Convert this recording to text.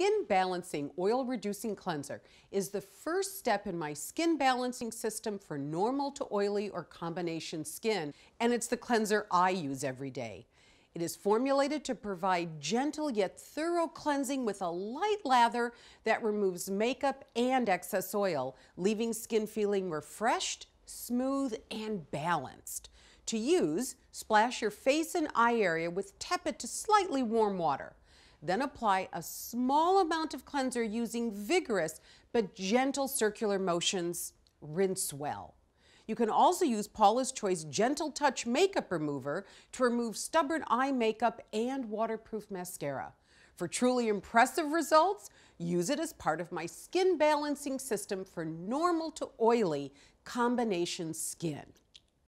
Skin Balancing Oil Reducing Cleanser is the first step in my skin balancing system for normal to oily or combination skin, and it's the cleanser I use every day. It is formulated to provide gentle yet thorough cleansing with a light lather that removes makeup and excess oil, leaving skin feeling refreshed, smooth, and balanced. To use, splash your face and eye area with tepid to slightly warm water. Then apply a small amount of cleanser using vigorous but gentle circular motions. Rinse well. You can also use Paula's Choice Gentle Touch Makeup Remover to remove stubborn eye makeup and waterproof mascara. For truly impressive results, use it as part of my skin balancing system for normal to oily combination skin.